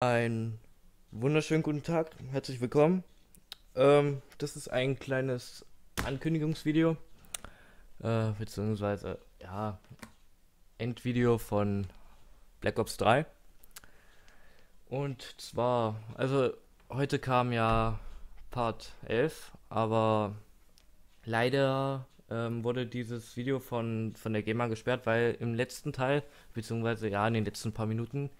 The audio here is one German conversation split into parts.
Ein wunderschönen guten Tag, herzlich willkommen. Ähm, das ist ein kleines Ankündigungsvideo, äh, beziehungsweise ja, Endvideo von Black Ops 3. Und zwar, also heute kam ja Part 11, aber leider ähm, wurde dieses Video von, von der GEMA gesperrt, weil im letzten Teil, beziehungsweise ja in den letzten paar Minuten,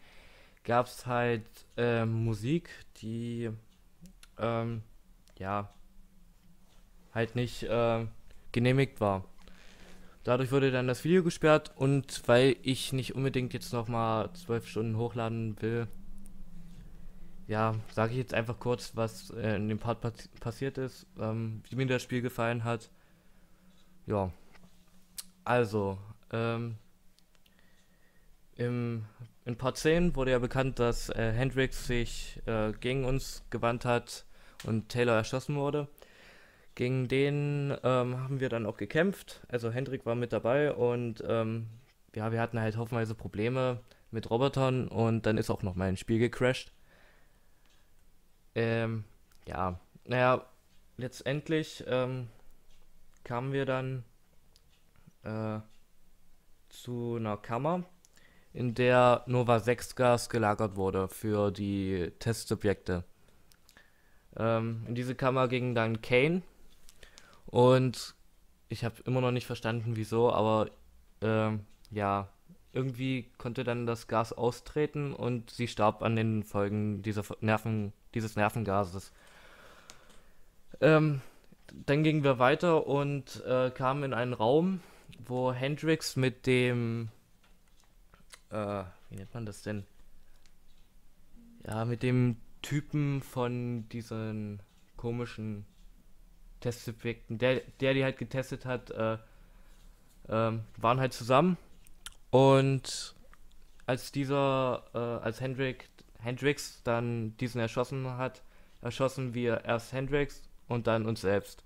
gab es halt äh, Musik, die ähm, ja halt nicht äh, genehmigt war. Dadurch wurde dann das Video gesperrt und weil ich nicht unbedingt jetzt noch mal zwölf Stunden hochladen will, ja, sage ich jetzt einfach kurz, was äh, in dem Part pass passiert ist, ähm, wie mir das Spiel gefallen hat. Ja, also, ähm, im, in Part 10 wurde ja bekannt, dass äh, Hendrix sich äh, gegen uns gewandt hat und Taylor erschossen wurde. Gegen den ähm, haben wir dann auch gekämpft. Also Hendrik war mit dabei und ähm, ja, wir hatten halt hoffenweise Probleme mit Robotern und dann ist auch noch mein Spiel gecrashed. Ähm, ja, naja, letztendlich ähm, kamen wir dann äh, zu einer Kammer, in der Nova 6 Gas gelagert wurde für die Testsubjekte. Ähm, in diese Kammer ging dann Kane und ich habe immer noch nicht verstanden, wieso, aber ähm, ja, irgendwie konnte dann das Gas austreten und sie starb an den Folgen dieser Nerven, dieses Nervengases. Ähm, dann gingen wir weiter und äh, kamen in einen Raum, wo Hendrix mit dem, äh, wie nennt man das denn? Ja, mit dem Typen von diesen komischen Testsubjekten, der, der die halt getestet hat, äh, äh, waren halt zusammen. Und als dieser, äh, als Hendrik, Hendrix dann diesen erschossen hat, erschossen wir erst Hendrix und dann uns selbst.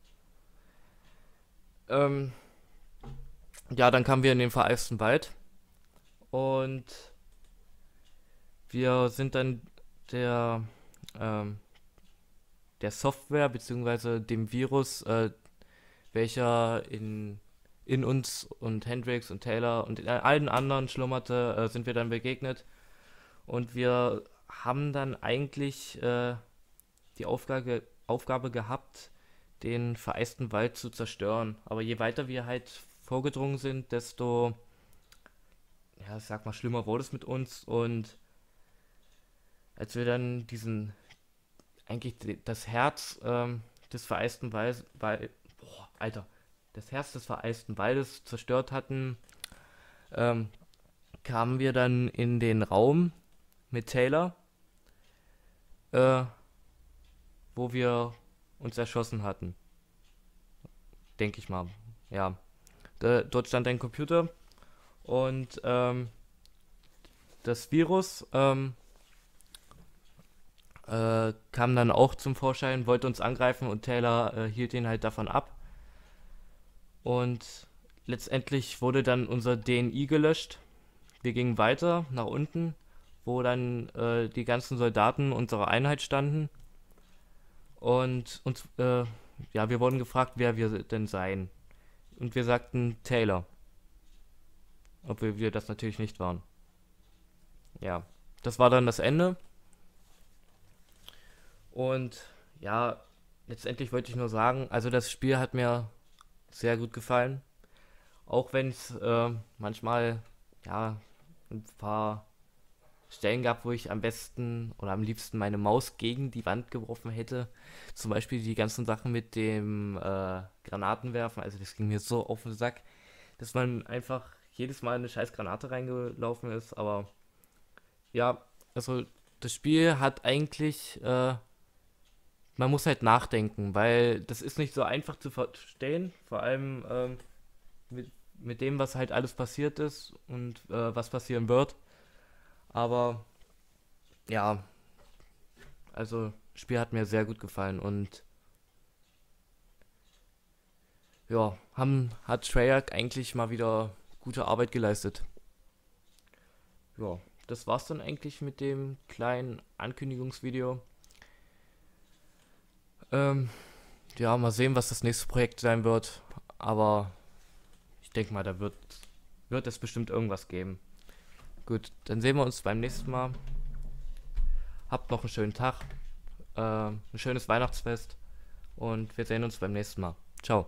Ähm, ja, dann kamen wir in den vereisten Wald und wir sind dann der ähm, der Software bzw. dem Virus, äh, welcher in, in uns und Hendrix und Taylor und in allen anderen schlummerte, äh, sind wir dann begegnet. Und wir haben dann eigentlich äh, die Aufgabe, Aufgabe gehabt, den vereisten Wald zu zerstören. Aber je weiter wir halt vorgedrungen sind, desto, ja, sag mal, schlimmer wurde es mit uns. Und als wir dann diesen eigentlich das Herz ähm, des vereisten Waldes, weil, boah, Alter, das Herz des vereisten Waldes zerstört hatten, ähm, kamen wir dann in den Raum mit Taylor, äh, wo wir uns erschossen hatten. Denke ich mal. Ja. Da, dort stand ein Computer und ähm, das Virus ähm, äh, kam dann auch zum Vorschein, wollte uns angreifen und Taylor äh, hielt ihn halt davon ab. Und letztendlich wurde dann unser DNI gelöscht. Wir gingen weiter nach unten, wo dann äh, die ganzen Soldaten unserer Einheit standen. Und uns, äh, ja, wir wurden gefragt, wer wir denn seien. Und wir sagten Taylor. Obwohl wir das natürlich nicht waren. Ja, das war dann das Ende. Und ja, letztendlich wollte ich nur sagen, also das Spiel hat mir sehr gut gefallen. Auch wenn es äh, manchmal ja ein paar Stellen gab, wo ich am besten oder am liebsten meine Maus gegen die Wand geworfen hätte. Zum Beispiel die ganzen Sachen mit dem äh, Granatenwerfen. Also das ging mir so auf den Sack, dass man einfach jedes Mal eine scheiß Granate reingelaufen ist. Aber ja, also das Spiel hat eigentlich äh, man muss halt nachdenken, weil das ist nicht so einfach zu verstehen, vor allem ähm, mit, mit dem, was halt alles passiert ist und äh, was passieren wird. Aber ja, also Spiel hat mir sehr gut gefallen und ja, haben, hat Treyarch eigentlich mal wieder gute Arbeit geleistet. Ja, das war's dann eigentlich mit dem kleinen Ankündigungsvideo. Ähm, ja, mal sehen, was das nächste Projekt sein wird. Aber ich denke mal, da wird, wird es bestimmt irgendwas geben. Gut, dann sehen wir uns beim nächsten Mal. Habt noch einen schönen Tag, äh, ein schönes Weihnachtsfest und wir sehen uns beim nächsten Mal. Ciao.